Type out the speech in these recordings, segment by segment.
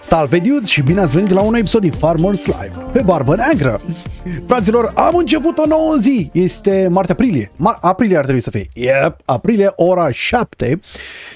Salve dudes și bine ați venit la un episod din Farmers Live pe Barbă Neagră. Fraților, am început o nouă zi. Este martie aprilie. Mar- aprilie ar trebui să fie. Yep, aprilie ora 7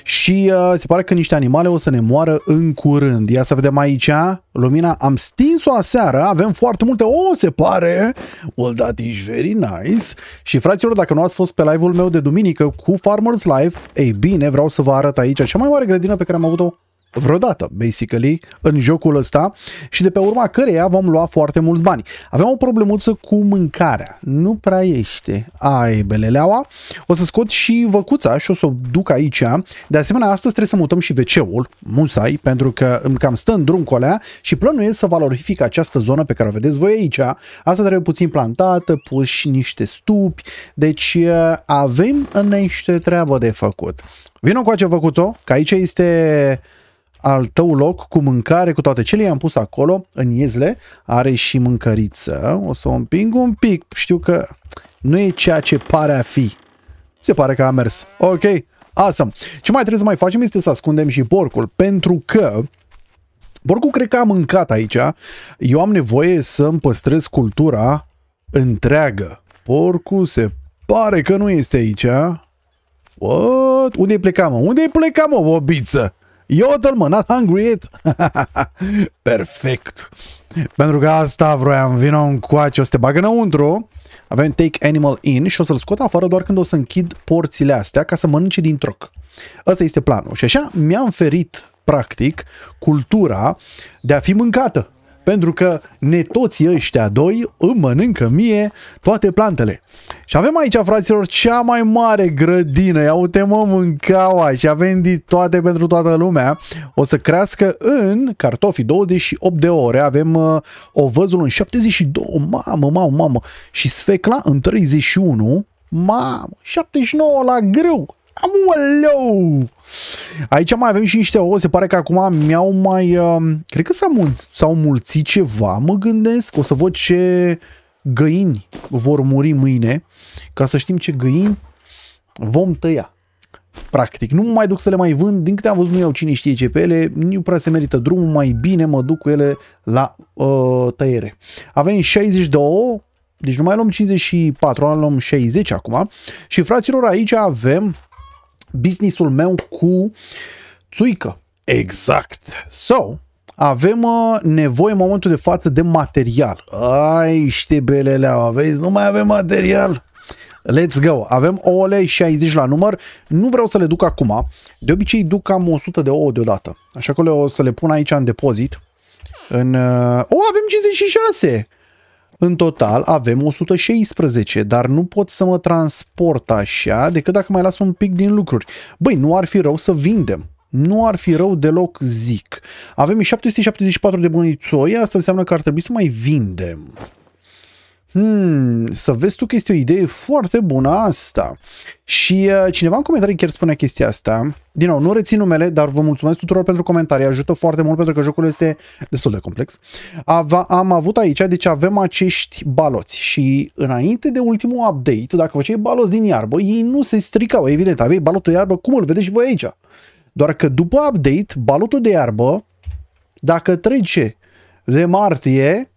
și uh, se pare că niște animale o să ne moară în curând. Ia să vedem aici. Lumina am stins-o aseară. Avem foarte multe. O, se pare. Well, that is very nice. Și fraților, dacă nu ați fost pe live-ul meu de duminică cu Farmers Live, ei bine, vreau să vă arăt aici cea mai mare grădină pe care am avut-o vreodată, basically, în jocul ăsta și de pe urma căreia vom lua foarte mulți bani. Avem o problemuță cu mâncarea. Nu prea ește. Ai beleleaua. O să scot și văcuța și o să o duc aici. De asemenea, astăzi trebuie să mutăm și WC-ul, musai, pentru că îmi cam stă în drum cu alea și plănuiesc să valorific această zonă pe care o vedeți voi aici. Asta trebuie puțin plantată, pus și niște stupi, deci avem niște treabă de făcut. Vino cu acea văcuțo, că aici este al tău loc cu mâncare, cu toate cele i-am pus acolo, în iezle, are și mâncăriță. O să o împing un pic, știu că nu e ceea ce pare a fi. Se pare că a mers. Ok, awesome. Ce mai trebuie să mai facem este să ascundem și porcul, pentru că porcul cred că a mâncat aici. Eu am nevoie să îmi păstrez cultura întreagă. Porcul se pare că nu este aici. What? Unde-i plecat, mă? Unde-i plecat, mă, bobiță? Yodel, mă, not hungry yet. Perfect. Pentru că asta vroiam, vină un coace, o să te bagă înăuntru, avem take animal in și o să-l scot afară doar când o să închid porțile astea ca să mănânce din troc. Ăsta este planul. Și așa mi-am ferit, practic, cultura de a fi mâncată pentru că ne toți ăștia doi îmi mănâncă mie toate plantele. Și avem aici, fraților, cea mai mare grădină. Ia uite mă mâncaua și avem de toate pentru toată lumea. O să crească în cartofi 28 de ore. Avem uh, ovăzul în 72. Mamă, mamă, mamă. Și sfecla în 31. Mamă, 79 la greu. Aoleu! Aici mai avem și niște ouă, se pare că acum mi-au mai... Uh, cred că s-au mulț- s-au mulțit ceva, mă gândesc. O să văd ce găini vor muri mâine, ca să știm ce găini vom tăia. Practic, nu mai duc să le mai vând, din câte am văzut nu iau cine știe ce pe ele, nu prea se merită drumul, mai bine mă duc cu ele la uh, tăiere. Avem 60 de ouă, deci nu mai luăm 54, luăm 60 acum. Și fraților, aici avem businessul meu cu țuică. Exact. So, avem uh, nevoie în momentul de față de material. Ai, știi belelea, vezi, nu mai avem material. Let's go. Avem ouăle 60 la număr. Nu vreau să le duc acum. De obicei duc cam 100 de ouă deodată. Așa că le o să le pun aici în depozit. În... Uh... Oh, avem 56! În total avem 116, dar nu pot să mă transport așa decât dacă mai las un pic din lucruri. Băi, nu ar fi rău să vindem. Nu ar fi rău deloc, zic. Avem 774 de bunițoi, asta înseamnă că ar trebui să mai vindem. Hmm, să vezi tu că este o idee foarte bună asta. Și uh, cineva în comentarii chiar spunea chestia asta. Din nou, nu rețin numele, dar vă mulțumesc tuturor pentru comentarii. Ajută foarte mult pentru că jocul este destul de complex. Ava, am avut aici, deci avem acești baloți și înainte de ultimul update, dacă făceai baloți din iarbă, ei nu se stricau. Evident, aveai balotul de iarbă, cum îl vedeți și voi aici. Doar că după update, balotul de iarbă, dacă trece de martie,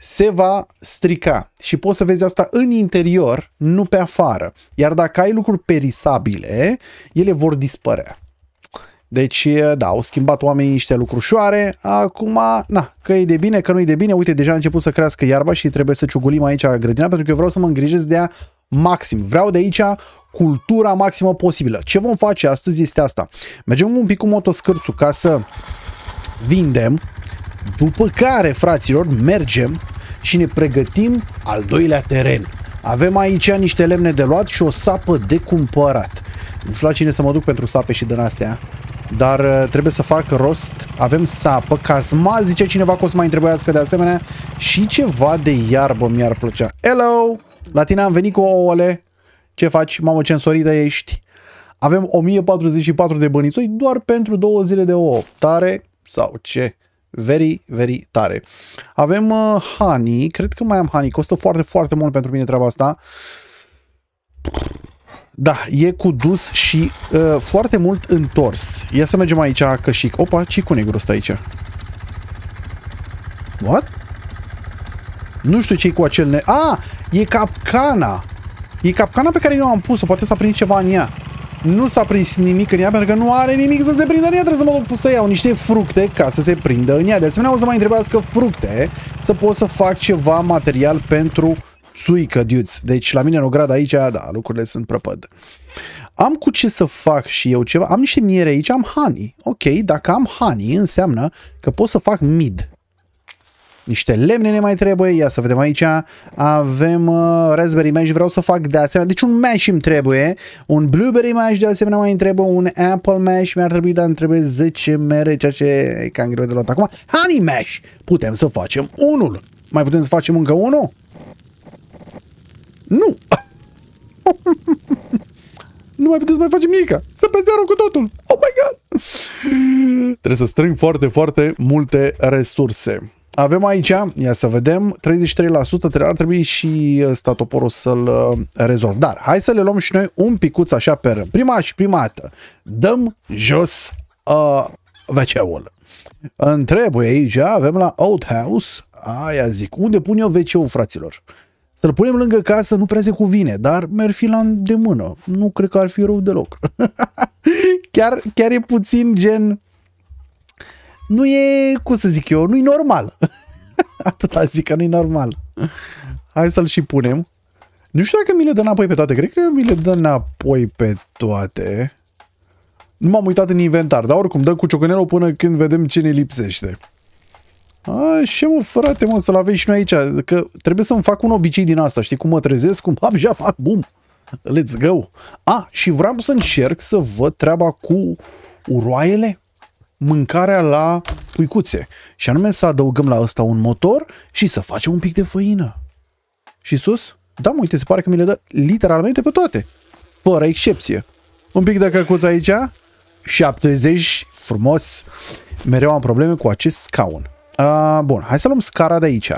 se va strica și poți să vezi asta în interior, nu pe afară. Iar dacă ai lucruri perisabile, ele vor dispărea. Deci, da, au schimbat oamenii niște lucrușoare, acum, na, că e de bine, că nu e de bine, uite, deja a început să crească iarba și trebuie să ciugulim aici grădina, pentru că eu vreau să mă îngrijesc de ea maxim. Vreau de aici cultura maximă posibilă. Ce vom face astăzi este asta. Mergem un pic cu motoscârțul ca să vindem, după care, fraților, mergem și ne pregătim al doilea teren. Avem aici niște lemne de luat și o sapă de cumpărat. Nu știu la cine să mă duc pentru sape și din astea, dar uh, trebuie să fac rost. Avem sapă, casma, zice cineva că o să mai întrebuiască de asemenea și ceva de iarbă mi-ar plăcea. Hello! La tine am venit cu ouăle. Ce faci? Mamă, ce însorită ești. Avem 1044 de bănițoi doar pentru două zile de ouă. Tare sau ce? Very, very tare. Avem uh, honey, cred că mai am honey, costă foarte, foarte mult pentru mine treaba asta. Da, e cu dus și uh, foarte mult întors. Ia să mergem aici, cășic. Opa, ce cu negru ăsta aici? What? Nu știu ce cu acel ne... Ah, e capcana. E capcana pe care eu am pus-o. Poate s-a prins ceva în ea. Nu s-a prins nimic în ea pentru că nu are nimic să se prindă în ea. Trebuie să mă duc să iau niște fructe ca să se prindă în ea. De asemenea, o să mai întrebească fructe să pot să fac ceva material pentru țuică, dudes. Deci la mine în ogradă aici, da, lucrurile sunt prăpăd. Am cu ce să fac și eu ceva. Am niște miere aici, am honey. Ok, dacă am honey, înseamnă că pot să fac mid. Niște lemne ne mai trebuie, ia să vedem aici, avem uh, raspberry mash, vreau să fac de asemenea, deci un mash îmi trebuie, un blueberry mash de asemenea mai trebuie, un apple mash mi-ar trebui, dar îmi trebuie 10 mere, ceea ce e cam greu de luat acum. Honey mash, putem să facem unul, mai putem să facem încă unul? Nu! nu mai puteți să mai facem nimic. Să pe zero cu totul. Oh my god! Trebuie să strâng foarte, foarte multe resurse. Avem aici, ia să vedem, 33% ar trebui și statoporul să-l uh, rezolv. Dar hai să le luăm și noi un picuț așa pe rând. Prima și prima dată. Dăm jos uh, WC-ul. Îmi trebuie aici, avem la Old House, aia zic, unde pun eu WC-ul, fraților? Să-l punem lângă casă nu prea se cuvine, dar merg fi la îndemână. Nu cred că ar fi rău deloc. chiar, chiar e puțin gen... Nu e, cum să zic eu, nu-i normal. Atâta zic că nu-i normal. Hai să-l și punem. Nu știu dacă mi le dă înapoi pe toate. Cred că mi le dă înapoi pe toate. Nu m-am uitat în inventar, dar oricum dăm cu ciocănelul până când vedem ce ne lipsește. Așa mă, frate, mă, să-l avem și noi aici. Că trebuie să-mi fac un obicei din asta. Știi cum mă trezesc? Cum, hap, jap, hap, bum. Let's go. A, și vreau să încerc să văd treaba cu uroaiele. Mâncarea la puicuțe. Și anume să adăugăm la ăsta un motor și să facem un pic de făină. Și sus? Da, mă, uite, se pare că mi le dă literalmente pe toate. Fără excepție. Un pic de căcuț aici. 70. Frumos. Mereu am probleme cu acest scaun. Uh, bun, hai să luăm scara de aici.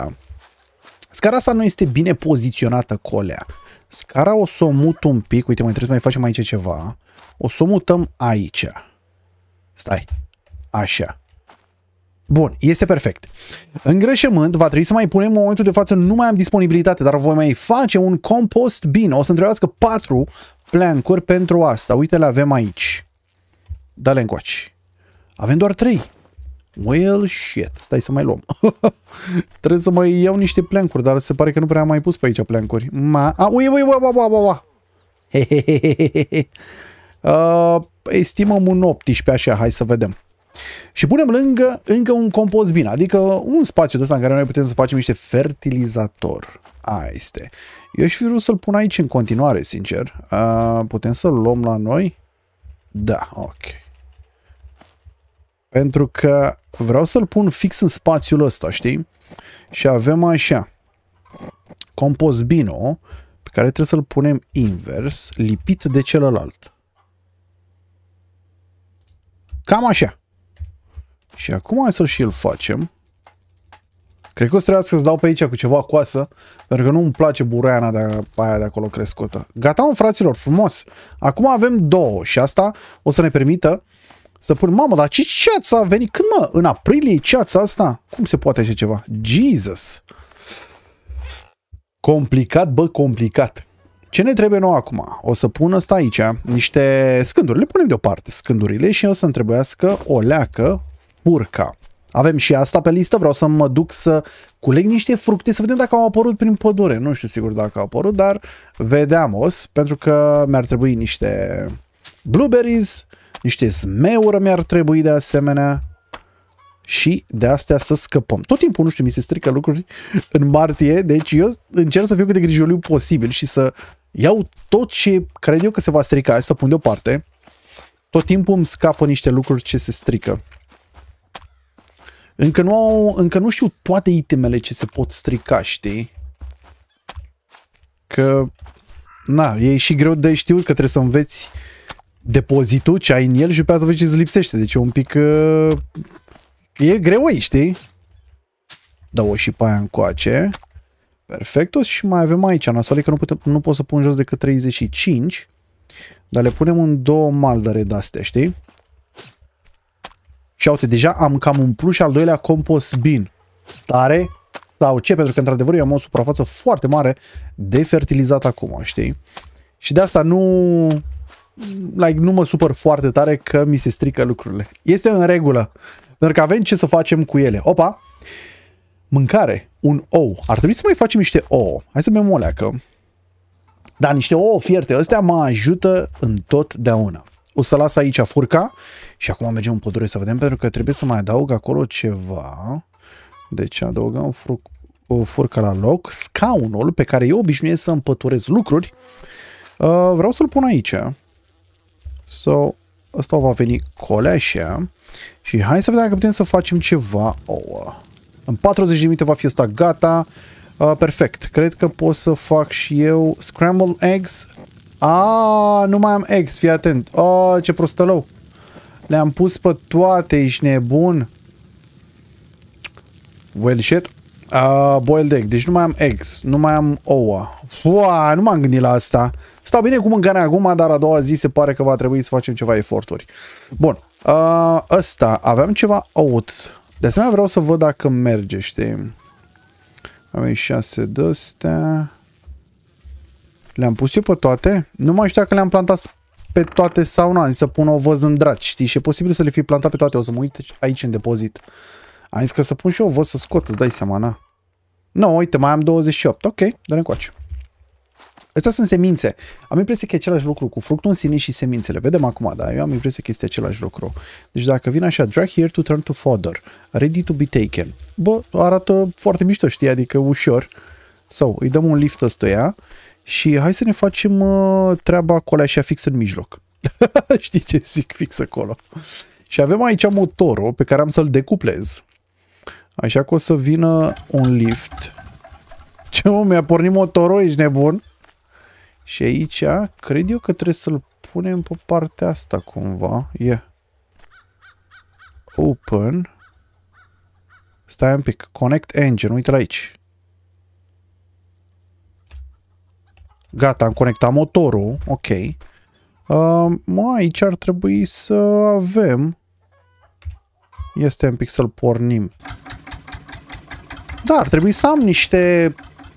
Scara asta nu este bine poziționată colea. Scara o să o mut un pic. Uite, mai trebuie să mai facem aici ceva. O să o mutăm aici. Stai. Așa. Bun, este perfect. Îngrășământ va trebui să mai punem în momentul de față, nu mai am disponibilitate, dar voi mai face un compost bin. O să întrebați patru plancuri pentru asta. Uite, le avem aici. Dă-le încoaci. Avem doar trei. Well, shit. Stai să mai luăm. Trebuie să mai iau niște plancuri, dar se pare că nu prea am mai pus pe aici plancuri. Ma... A, ui, ui, ui, ui, ui, ui, uh, estimăm un 18 așa, hai să vedem. Și punem lângă încă un compost bin, adică un spațiu de ăsta în care noi putem să facem niște fertilizator. Aia este. Eu aș fi vrut să-l pun aici în continuare, sincer. Uh, putem să-l luăm la noi? Da, ok. Pentru că vreau să-l pun fix în spațiul ăsta, știi? Și avem așa. Compost bino, pe care trebuie să-l punem invers, lipit de celălalt. Cam așa. Și acum hai să-l și îl facem. Cred că o să trebuie să-ți dau pe aici cu ceva coasă, pentru că nu îmi place bureana de aia de acolo crescută. Gata, mă, fraților, frumos. Acum avem două și asta o să ne permită să pun, mamă, dar ce ceață a venit? Când mă? În aprilie ceața asta? Cum se poate așa ceva? Jesus! Complicat, bă, complicat. Ce ne trebuie nou acum? O să pun ăsta aici, niște scânduri. Le punem deoparte scândurile și o să întrebuiască o leacă furca. Avem și asta pe listă, vreau să mă duc să culeg niște fructe, să vedem dacă au apărut prin pădure. Nu știu sigur dacă au apărut, dar vedeamos, pentru că mi-ar trebui niște blueberries, niște zmeură mi-ar trebui de asemenea și de astea să scăpăm. Tot timpul, nu știu, mi se strică lucruri în martie, deci eu încerc să fiu cât de grijoliu posibil și să iau tot ce cred eu că se va strica, să pun deoparte. Tot timpul îmi scapă niște lucruri ce se strică. Încă nu, încă nu știu toate itemele ce se pot strica, știi? Că, na, e și greu de știut că trebuie să înveți depozitul ce ai în el și după să vezi ce îți lipsește. Deci e un pic... Uh, e greu aici, știi? Dă-o și pe aia încoace. Perfect. Și mai avem aici nasoale că nu, pute, nu pot să pun jos decât 35. Dar le punem în două maldăre de-astea, știi? Și uite, deja am cam umplut și al doilea compost bin. Tare? Sau ce? Pentru că, într-adevăr, eu am o suprafață foarte mare de fertilizat acum, știi? Și de asta nu... Like, nu mă supăr foarte tare că mi se strică lucrurile. Este în regulă. Pentru că avem ce să facem cu ele. Opa! Mâncare. Un ou. Ar trebui să mai facem niște ouă. Hai să bem o leacă. Da, niște ouă fierte. Astea mă ajută în totdeauna. O să las aici furca și acum mergem în pădure să vedem pentru că trebuie să mai adaug acolo ceva. Deci adăugăm o furcă la loc. Scaunul pe care eu obișnuiesc să împăturez lucruri. Uh, vreau să-l pun aici. So, ăsta va veni coleașa. Și hai să vedem dacă putem să facem ceva ouă. În 40 de minute va fi asta gata. Uh, perfect. Cred că pot să fac și eu scrambled eggs. Ah, nu mai am eggs, fii atent. Oh, ce prostălău. Le-am pus pe toate, ești nebun. Well shit. Uh, boiled egg. Deci nu mai am eggs. Nu mai am ouă. Ua, nu m-am gândit la asta. Stau bine cu mâncarea acum, dar a doua zi se pare că va trebui să facem ceva eforturi. Bun. Uh, ăsta. Aveam ceva out. De asemenea vreau să văd dacă merge, știi? Avem șase de astea. Le-am pus eu pe toate? Nu mai știu dacă le-am plantat pe toate sau nu. Am zis să pun o văz în draci, știi? Și e posibil să le fi plantat pe toate. O să mă uit aici în depozit. Am zis că să pun și eu o văz să scot, îți dai seama, na? Nu, no, uite, mai am 28. Ok, dă-ne încoace. Astea sunt semințe. Am impresia că e același lucru cu fructul în sine și semințele. Vedem acum, da, eu am impresia că este același lucru. Deci dacă vin așa, drag here to turn to fodder, ready to be taken. Bă, arată foarte mișto, știi, adică ușor. Sau, so, îi dăm un lift ăstuia și hai să ne facem uh, treaba acolo așa fix în mijloc. știi ce zic, fix acolo. Și avem aici motorul pe care am să-l decuplez. Așa că o să vină un lift. Ce mă, mi-a pornit motorul, ești nebun? Și aici, cred eu că trebuie să-l punem pe partea asta cumva. E. Yeah. Open. Stai un pic. Connect engine. Uite-l aici. Gata, am conectat motorul. Ok. Uh, mă, aici ar trebui să avem. Este un pic să-l pornim. Da, ar trebui să am niște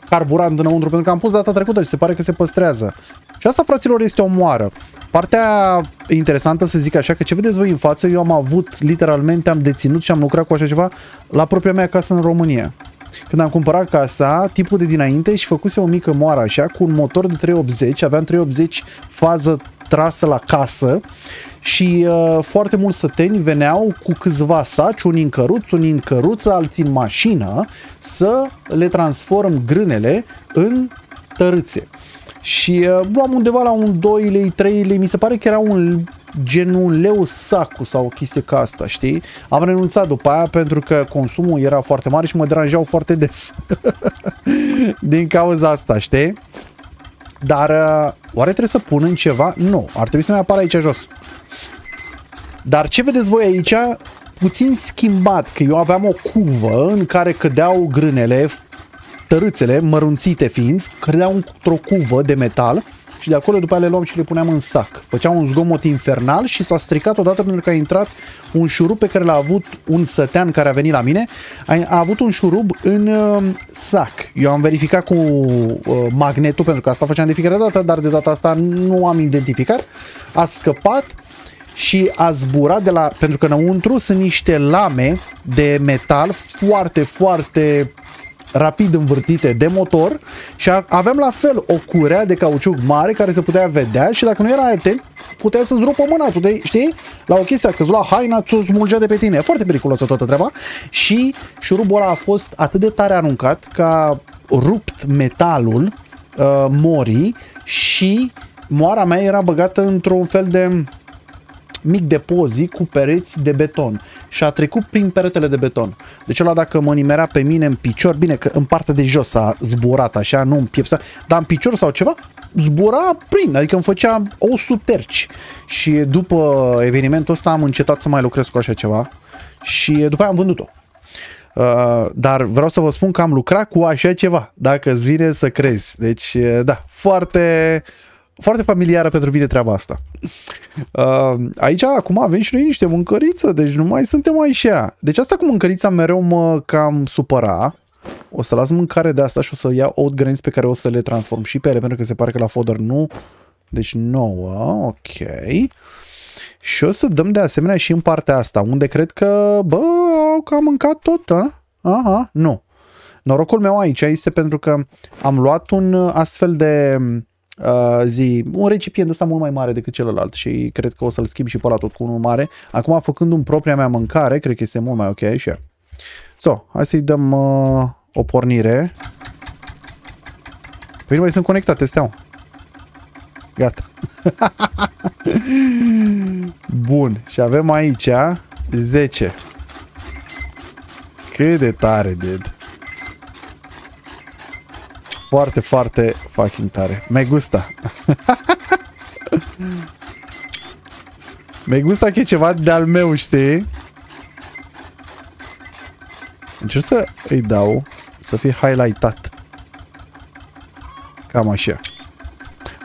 carburant înăuntru, pentru că am pus data trecută și se pare că se păstrează. Și asta, fraților, este o moară. Partea interesantă, să zic așa, că ce vedeți voi în față, eu am avut, literalmente, am deținut și am lucrat cu așa ceva la propria mea casă în România. Când am cumpărat casa, tipul de dinainte și făcuse o mică moară așa, cu un motor de 380, aveam 380 fază trasă la casă și uh, foarte mulți săteni veneau cu câțiva saci, unii în căruț, unii în căruță, alții în mașină, să le transform grânele în tărâțe. Și uh, luam undeva la un 2 lei, 3 lei, mi se pare că era un genul leu sacu sau o chestie ca asta, știi? Am renunțat după aia pentru că consumul era foarte mare și mă deranjau foarte des. Din cauza asta, știi? Dar uh, oare trebuie să pun în ceva? Nu, ar trebui să mai apară aici jos. Dar ce vedeți voi aici? Puțin schimbat, că eu aveam o cuvă în care cădeau grânele, tărâțele, mărunțite fiind, cădeau într-o cuvă de metal și de acolo după aia le luam și le puneam în sac. Făcea un zgomot infernal și s-a stricat odată pentru că a intrat un șurub pe care l-a avut un sătean care a venit la mine. A, a avut un șurub în uh, sac. Eu am verificat cu uh, magnetul pentru că asta făceam de fiecare dată, dar de data asta nu am identificat. A scăpat și a zburat de la, pentru că înăuntru sunt niște lame de metal foarte, foarte rapid învârtite de motor și aveam la fel o curea de cauciuc mare care se putea vedea și dacă nu era atent, putea să-ți rupă mâna, tu de, știi? La o chestie, a căzut la haina, ți-o smulgea de pe tine. Foarte periculosă toată treaba. Și șurubul ăla a fost atât de tare aruncat că a rupt metalul uh, morii și moara mea era băgată într-un fel de mic depozit cu pereți de beton și a trecut prin peretele de beton. Deci ăla dacă mă nimerea pe mine în picior, bine că în partea de jos a zburat așa, nu în piept, dar în picior sau ceva, zbura prin, adică îmi făcea o suterci. Și după evenimentul ăsta am încetat să mai lucrez cu așa ceva și după aia am vândut-o. Uh, dar vreau să vă spun că am lucrat cu așa ceva, dacă îți vine să crezi. Deci, uh, da, foarte, foarte familiară pentru mine treaba asta. Uh, aici acum avem și noi niște mâncăriță, deci nu mai suntem așa. Deci asta cu mâncărița mereu mă cam supăra. O să las mâncare de asta și o să iau oat grains pe care o să le transform și pe ele, pentru că se pare că la fodder nu. Deci 9, ok. Și o să dăm de asemenea și în partea asta, unde cred că, bă, au cam mâncat tot, a? Aha, nu. Norocul meu aici este pentru că am luat un astfel de uh, zi, un recipient ăsta mult mai mare decât celălalt și cred că o să-l schimb și pe ăla tot cu unul mare. Acum, făcând un propria mea mâncare, cred că este mult mai ok și So, hai să-i dăm uh, o pornire. Păi nu mai sunt conectate, steau. Gata. Bun. Și avem aici 10. Cât de tare, dude. Foarte, foarte fucking tare. Me gusta. Me gusta că e ceva de-al meu, știi? Încerc să îi dau să fie highlightat. Cam așa.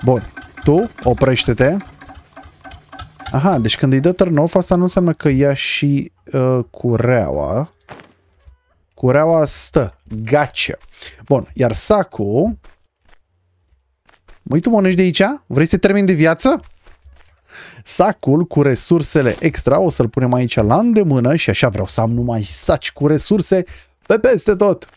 Bun. Tu oprește-te. Aha, deci când îi dă turn off, asta nu înseamnă că ia și uh, cureaua. Cureaua stă. Gotcha. Bun, iar sacul... Măi, tu mănânci de aici? Vrei să termin de viață? Sacul cu resursele extra o să-l punem aici la îndemână și așa vreau să am numai saci cu resurse pe peste tot.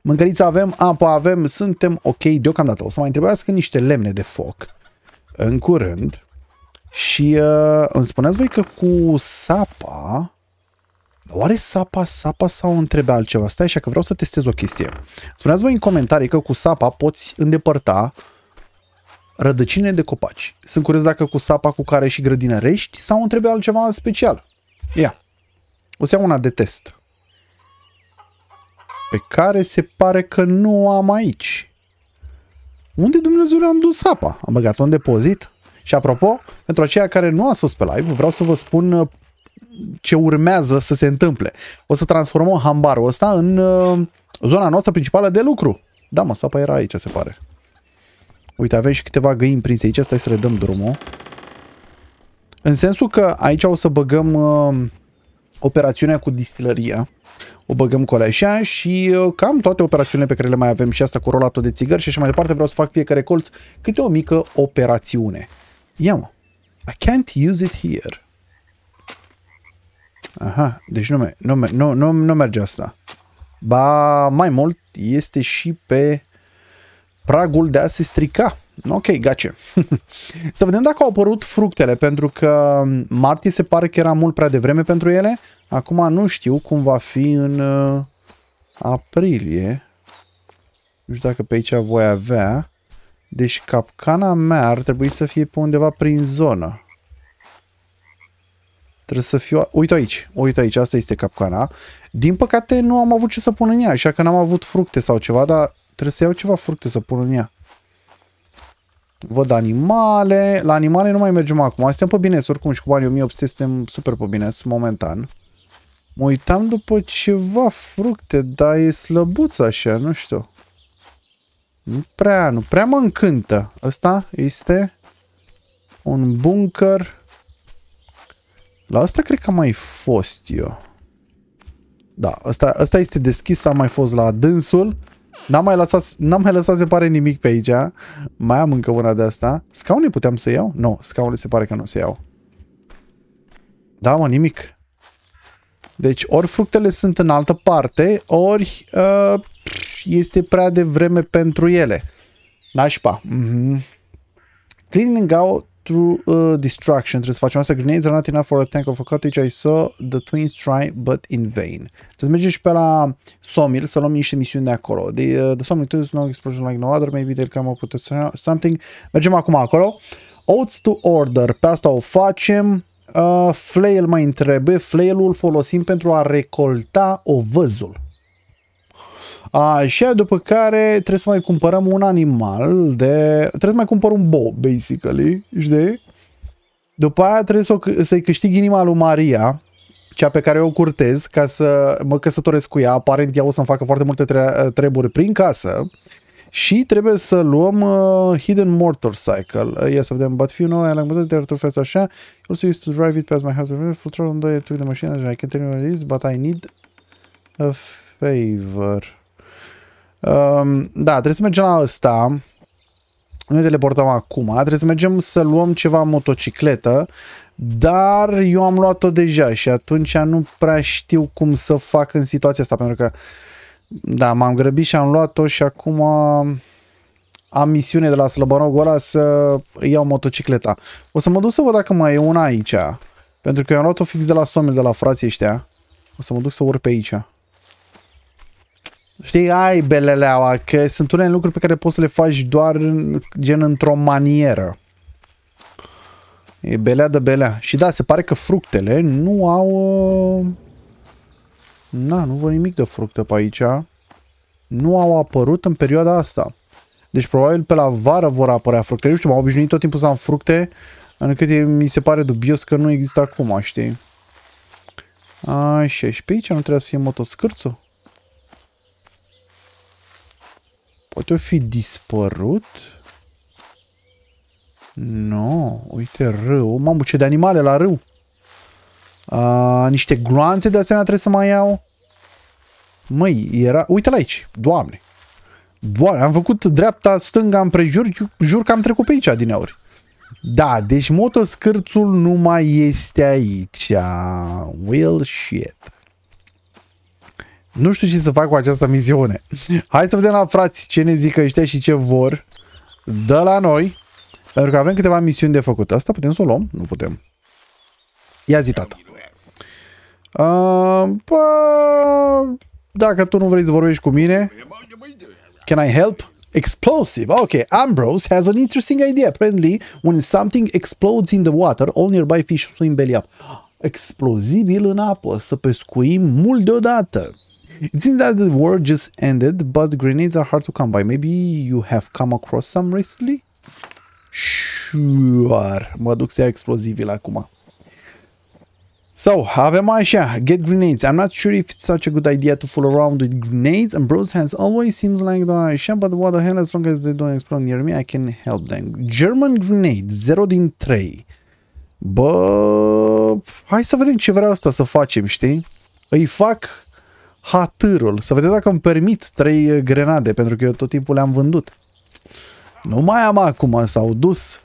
Mâncărița avem, apă avem, suntem ok deocamdată. O să mai trebuiască niște lemne de foc în curând. Și uh, îmi spuneați voi că cu sapa... Oare sapa, sapa sau întrebe altceva? Stai așa că vreau să testez o chestie. Spuneați voi în comentarii că cu sapa poți îndepărta rădăcine de copaci. Sunt curios dacă cu sapa cu care și grădinărești sau întrebe altceva special. Ia. O să iau una de test pe care se pare că nu am aici. Unde Dumnezeu le-am dus apa? Am băgat-o în depozit? Și apropo, pentru aceia care nu ați fost pe live, vreau să vă spun uh, ce urmează să se întâmple. O să transformăm hambarul ăsta în uh, zona noastră principală de lucru. Da, mă, sapa era aici, se pare. Uite, avem și câteva găini prinse aici, stai să le dăm drumul. În sensul că aici o să băgăm uh, operațiunea cu distilăria o băgăm cu așa și uh, cam toate operațiunile pe care le mai avem și asta cu rolatul de țigări și așa mai departe vreau să fac fiecare colț câte o mică operațiune. Ia mă, I can't use it here. Aha, deci nu, nu, nu, nu, nu merge asta. Ba, mai mult, este și pe pragul de a se strica. Ok, gace. să vedem dacă au apărut fructele, pentru că martie se pare că era mult prea devreme pentru ele. Acum nu știu cum va fi în uh, aprilie. Nu știu dacă pe aici voi avea. Deci capcana mea ar trebui să fie pe undeva prin zonă. Trebuie să fiu... Uite aici, uite aici, asta este capcana. Din păcate nu am avut ce să pun în ea, așa că n-am avut fructe sau ceva, dar trebuie să iau ceva fructe să pun în ea. Văd animale. La animale nu mai mergem acum. Suntem pe bine, oricum și cu banii 1800 suntem super pe bine momentan. Mă uitam după ceva fructe, dar e slăbuț așa, nu știu. Nu prea, nu prea mă încântă. Ăsta este un bunker. La asta cred că am mai fost eu. Da, ăsta, ăsta este deschis, am mai fost la dânsul. N-am mai lăsat, n-am mai lăsat se pare nimic pe aici. Mai am încă una de asta. Scaune puteam să iau? Nu, scaune se pare că nu se iau. Da, mă, nimic. Deci ori fructele sunt în altă parte, ori uh, este prea devreme pentru ele. Nașpa. Mm-hmm. Cleaning out through uh, destruction. Trebuie să facem asta. Grenades are not enough for a tank of a cottage. I saw the twins try, but in vain. Trebuie să mergem și pe la Somil să luăm niște misiuni de acolo. The, uh, the Somil is no explosion like no other. Maybe they'll come up with something. Mergem acum acolo. Oats to order. Pe asta o facem. Uh, flail mai întrebe. Flail-ul folosim pentru a recolta ovăzul. Așa, după care trebuie să mai cumpărăm un animal de... Trebuie să mai cumpăr un bo, basically, știi? După aia trebuie să să-i câștig inima lui Maria, cea pe care o curtez, ca să mă căsătoresc cu ea. Aparent ea o să-mi facă foarte multe tre- treburi prin casă. și trebuie să luăm uh, Hidden Motorcycle. Uh, ia să vedem, but few know, I like motor, there fast așa. Also used to drive it past my house, full throttle, do it to the machine, I can tell you what it is, but I need a favor. Um, da, trebuie să mergem la ăsta. Nu ne teleportăm acum. Trebuie să mergem să luăm ceva motocicletă. Dar eu am luat-o deja și atunci nu prea știu cum să fac în situația asta. Pentru că, da, m-am grăbit și am luat-o și acum am misiune de la slăbănogul ăla să iau motocicleta. O să mă duc să văd dacă mai e una aici. Pentru că eu am luat-o fix de la Somil, de la frații ăștia. O să mă duc să urc pe aici. Știi, ai beleleaua, că sunt unele lucruri pe care poți să le faci doar gen într-o manieră. E belea de belea. Și da, se pare că fructele nu au... Uh, na, nu văd nimic de fructe pe aici. Nu au apărut în perioada asta. Deci probabil pe la vară vor apărea fructe. Nu știu, m-am obișnuit tot timpul să am fructe, încât e, mi se pare dubios că nu există acum, știi? Așa, și pe aici nu trebuie să fie motoscârțul? Poate o fi dispărut? Nu, uite râu. Mamă, ce de animale la râu. A, niște gloanțe de asemenea trebuie să mai iau. Măi, era... Uite-l aici, doamne. Doamne, am făcut dreapta, stânga împrejur, jur că am trecut pe aici din auri. Da, deci motoscârțul nu mai este aici. Will shit. Nu știu ce să fac cu această misiune. Hai să vedem la frați ce ne zic ăștia și ce vor. De la noi. Pentru că avem câteva misiuni de făcut. Asta putem să o luăm? Nu putem. Ia zi, tată. Uh, bă, dacă tu nu vrei să vorbești cu mine, can I help? Explosive. Okay, Ambrose has an interesting idea. Apparently, when something explodes in the water, all nearby fish swim belly up. Explozibil în apă, să pescuim mult deodată. It seems that the war just ended, but grenades are hard to come by. Maybe you have come across some recently? Sure. Mă duc să iau explozivii acum. So, avem așa, get grenades. I'm not sure if it's such a good idea to fool around with grenades. And bros has always seems like the așa, but what the hell, as long as they don't explode near me, I can help them. German grenade, 0 din 3. Bă, hai să vedem ce vrea asta să facem, știi? Îi fac hatârul. Să vedem dacă îmi permit trei grenade, pentru că eu tot timpul le-am vândut. Nu mai am acum, s-au dus.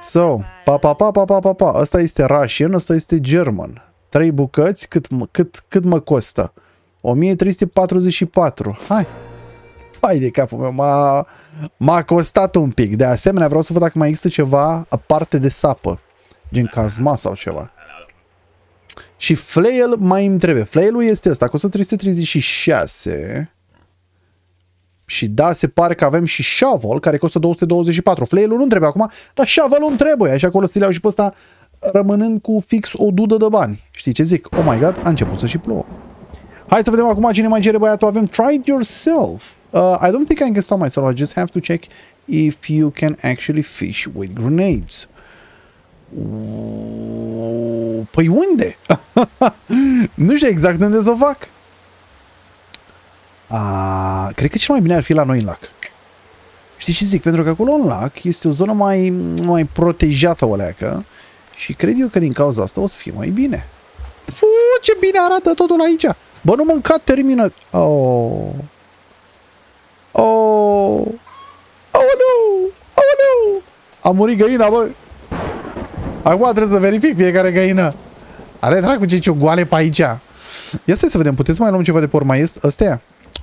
So, pa, pa, pa, pa, pa, pa, pa. Asta este Russian, asta este German. Trei bucăți, cât, cât, cât mă costă? 1344. Hai. Hai de capul meu, m-a, m-a costat un pic. De asemenea, vreau să văd dacă mai există ceva aparte de sapă. Gen cazma sau ceva. Și flail mai îmi trebuie. Flail-ul este ăsta, costă 336. Și da, se pare că avem și shovel, care costă 224. Flail-ul nu trebuie acum, dar shovel-ul îmi trebuie. Așa acolo stileau și pe ăsta rămânând cu fix o dudă de bani. Știi ce zic? Oh my god, a început să și plouă. Hai să vedem acum cine mai cere băiatul. Avem try it yourself. Uh, I don't think I can stop myself. I just have to check if you can actually fish with grenades. Păi unde? nu știu exact unde să o fac. A, cred că cel mai bine ar fi la noi în lac. Știi ce zic? Pentru că acolo în lac este o zonă mai, mai protejată o leacă și cred eu că din cauza asta o să fie mai bine. Fu, ce bine arată totul aici! Bă, nu mânca, termină! Oh. Oh. Oh, nu! Oh, nu! A murit găina, bă! Acum trebuie să verific fiecare găină. Are dracu ce goale pe aici. Ia stai să vedem, puteți să mai luăm ceva de porma este astea?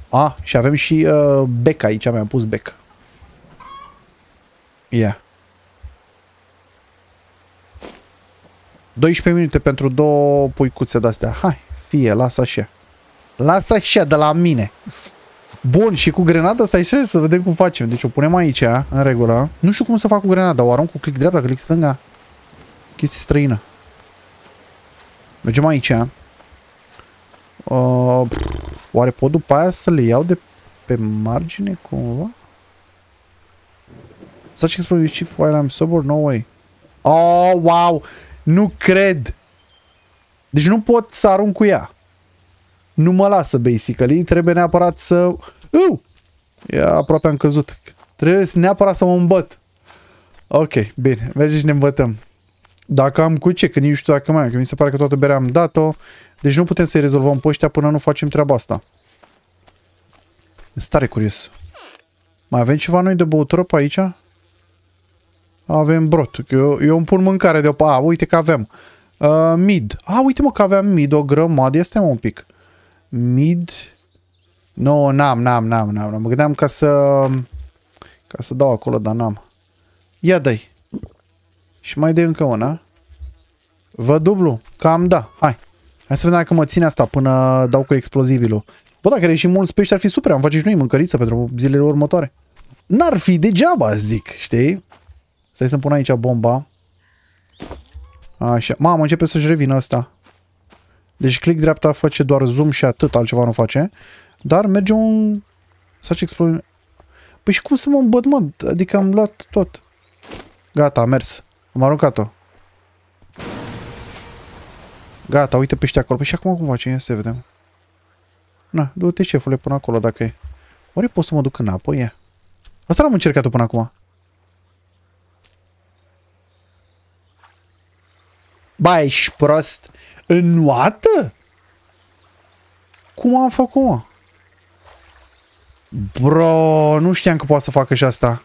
A, și avem și uh, bec aici, mi-am pus bec. Ia. Yeah. 12 minute pentru două puicuțe de-astea. Hai, fie, lasă așa. Lasă așa de la mine. Bun, și cu grenada să așa să vedem cum facem. Deci o punem aici, în regulă. Nu știu cum să fac cu grenada. O arunc cu click dreapta, click stânga. Chestie străină. Mergem aici. Uh, oare pot după aia să le iau de pe margine cumva? Such explosive chief while I'm sober? No way. Oh, wow! Nu cred! Deci nu pot să arunc cu ea. Nu mă lasă, basically. Trebuie neapărat să... Uh! E aproape am căzut. Trebuie neapărat să mă îmbăt. Ok, bine. Mergem și ne îmbătăm. Dacă am cu ce, că nici nu știu dacă mai am, că mi se pare că toată berea am dat-o. Deci nu putem să-i rezolvăm pe ăștia până nu facem treaba asta. Stare curios. Mai avem ceva noi de băutură pe aici? Avem brot. Eu, eu îmi pun mâncare de o... A, uite că avem. Uh, mid. A, uite mă că aveam mid o grămadă. Este un pic. Mid. Nu, no, n-am, n-am, n-am, n-am. Mă gândeam ca să... Ca să dau acolo, dar n-am. Ia dai. Și mai de încă una. Vă dublu. Cam da. Hai. Hai să vedem dacă mă ține asta până dau cu explozibilul. Bă, dacă reși mulți pești ar fi super. Am face și noi mâncăriță pentru zilele următoare. N-ar fi degeaba, zic, știi? Stai să-mi pun aici bomba. Așa. Mamă, începe să-și revină asta. Deci click dreapta face doar zoom și atât, altceva nu face. Dar merge un... Să ce explode. Păi și cum să mă îmbăt, mă? Adică am luat tot. Gata, a mers. Am aruncat-o. Gata, uite pește acolo. Păi și acum cum face? Ia să vedem. Na, du-te șefule până acolo dacă e. Ori pot să mă duc în apă? Ia. Asta l-am încercat până acum. Ba, ești prost? Înnoată? Cum am făcut, mă? Bro, nu știam că poate să facă și asta.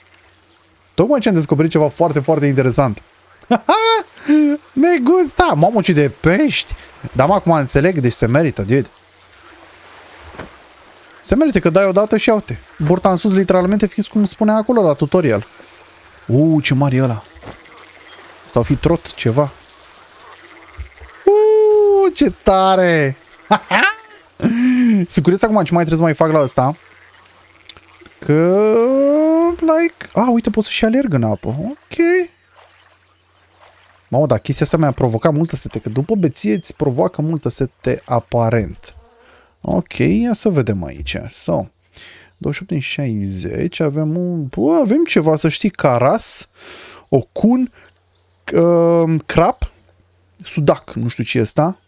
Tocmai ce am descoperit ceva foarte, foarte interesant. Me gusta! Mamă, ce de pești! Dar mă, acum înțeleg, deci se merită, dude. Se merită că dai odată și uite. Burta în sus, literalmente, fiți cum spune acolo la tutorial. Uuu, ce mare e ăla. Sau fi trot ceva. Uuu, ce tare! Sunt curios acum ce mai trebuie să mai fac la ăsta. Că... Like... A, uite, pot să și alerg în apă. Ok. Mamă, dar chestia asta mi-a provocat multă sete, că după beție îți provoacă multă sete aparent. Ok, ia să vedem aici. So, 28 din 60, avem un... Bă, avem ceva, să știi, caras, ocun, uh, crap, sudac, nu știu ce e asta,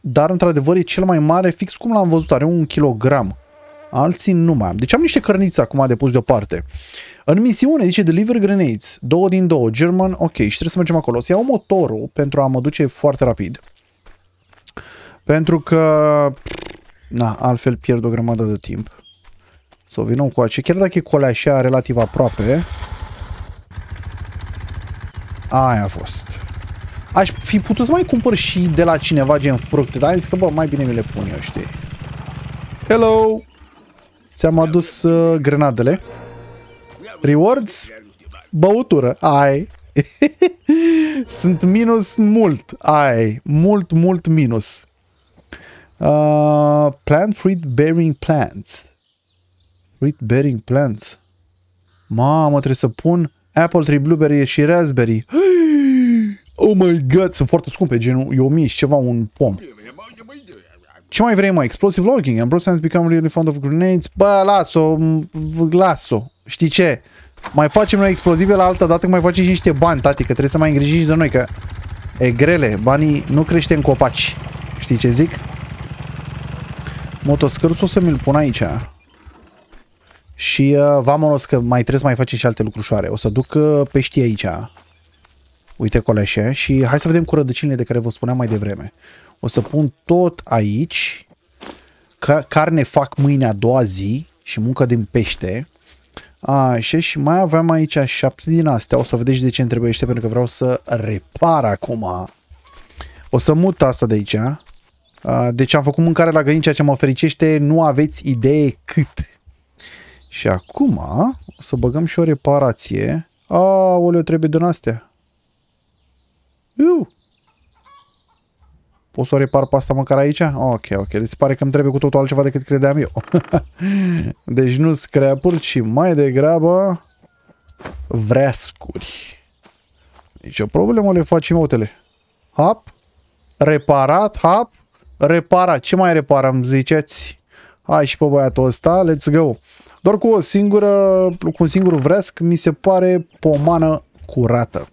dar într-adevăr e cel mai mare, fix cum l-am văzut, are un kilogram. Alții nu mai am. Deci am niște cărnițe acum de pus deoparte. În misiune zice Deliver Grenades, două din două, German, ok, și trebuie să mergem acolo. O să iau motorul pentru a mă duce foarte rapid. Pentru că, na, altfel pierd o grămadă de timp. Să o vină cu ace. Chiar dacă e coleașea relativ aproape. Aia a fost. Aș fi putut să mai cumpăr și de la cineva gen fructe, dar am zis că, bă, mai bine mi le pun eu, știi. Hello! Ți-am adus uh, grenadele. Rewards? Băutură. Ai. Sunt minus mult. Ai. Mult, mult minus. Uh, plant fruit bearing plants. Fruit bearing plants. Mamă, trebuie să pun apple tree, blueberry și raspberry. Oh my god, sunt foarte scumpe, genul, e o mie și ceva un pom. Ce mai vrei, mai? Explosive logging. Ambrosians become really fond of grenades. Bă, las-o, las-o. Știi ce? Mai facem noi explozive la altă dată, că mai facem și niște bani, tati, că trebuie să mai îngrijiți de noi, că e grele. Banii nu crește în copaci. Știi ce zic? Motoscărțul o să mi-l pun aici. Și uh, vamonos că mai trebuie să mai facem și alte lucrușoare. O să duc uh, peștii aici. Uite coleșe. Și hai să vedem cu rădăcinile de care vă spuneam mai devreme. O să pun tot aici. Ca carne fac mâine a doua zi și muncă din pește. Așa, și mai aveam aici șapte din astea. O să vedeți de ce îmi trebuiește, pentru că vreau să repar acum. O să mut asta de aici. Deci am făcut mâncare la găini, ceea ce mă fericește. Nu aveți idee cât. Și acum o să băgăm și o reparație. Aoleu, trebuie din astea. Iu. Pot să o repar pe asta măcar aici? Ok, ok. Deci se pare că îmi trebuie cu totul altceva decât credeam eu. deci nu scrapuri, ci mai degrabă vreascuri. Deci o problemă le facem outele. Hap, reparat, hap, reparat. Ce mai reparăm, ziceți? Hai și pe băiatul ăsta, let's go. Doar cu o singură, cu un singur vreasc mi se pare pomană curată.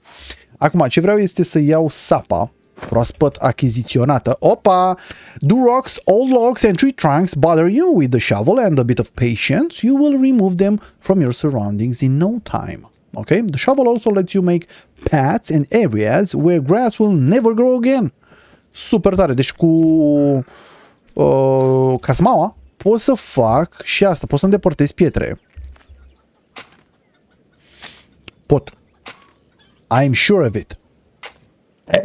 Acum, ce vreau este să iau sapa proaspăt achiziționată. Opa! Do rocks, old logs and tree trunks bother you with the shovel and a bit of patience, you will remove them from your surroundings in no time. Okay? The shovel also lets you make paths in areas where grass will never grow again. Super tare. Deci cu uh, casmaua pot să fac și asta. Pot să îndepărtez pietre. Pot. I'm sure of it.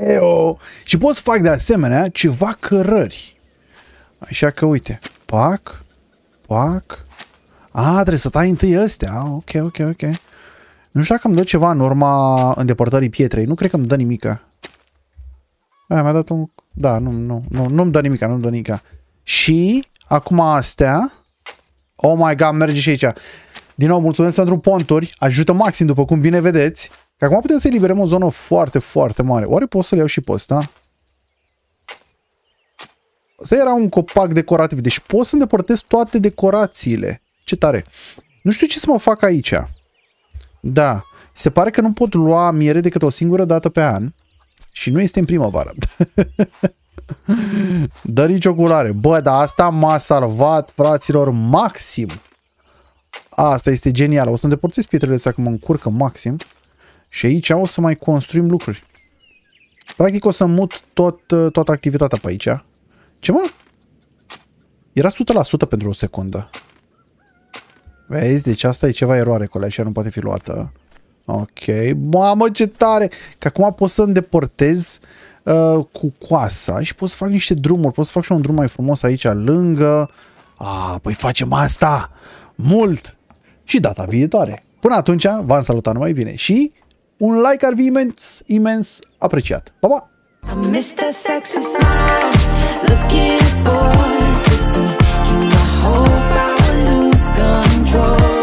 Eo! Și pot să fac de asemenea ceva cărări. Așa că uite. Pac. Pac. A, trebuie să tai întâi astea. Ok, ok, ok. Nu știu dacă îmi dă ceva în urma îndepărtării pietrei. Nu cred că îmi dă nimica. Aia mi-a dat un... Da, nu, nu, nu, nu-mi dă nimica, nu-mi dă nimica. Și acum astea... Oh my god, merge și aici. Din nou, mulțumesc pentru ponturi. Ajută maxim, după cum bine vedeți. Că acum putem să eliberăm o zonă foarte, foarte mare. Oare pot să-l iau și pe ăsta? Asta era un copac decorativ. Deci pot să îndepărtez toate decorațiile. Ce tare. Nu știu ce să mă fac aici. Da. Se pare că nu pot lua miere decât o singură dată pe an. Și nu este în primăvară. Dă nicio culare. Bă, dar asta m-a salvat, fraților, maxim. Asta este genial. O să îndepărtez pietrele astea că mă încurcă maxim. Și aici o să mai construim lucruri. Practic o să mut tot, toată activitatea pe aici. Ce mă? Era 100% pentru o secundă. Vezi? Deci asta e ceva eroare cu așa nu poate fi luată. Ok. Mamă, ce tare! Că acum pot să îndepărtez uh, cu coasa și pot să fac niște drumuri. Pot să fac și un drum mai frumos aici lângă. Ah, păi facem asta! Mult! Și data viitoare. Până atunci, v-am salutat numai bine și un like ar fi imens, imens apreciat. Pa, pa! I